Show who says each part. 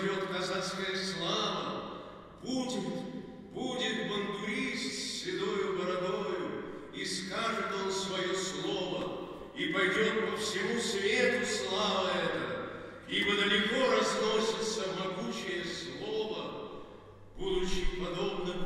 Speaker 1: поет казацкая слава. Будет, будет бандурист с седою бородою, и скажет он свое слово, и пойдет по всему свету слава эта, ибо далеко разносится могучее слово, будучи подобным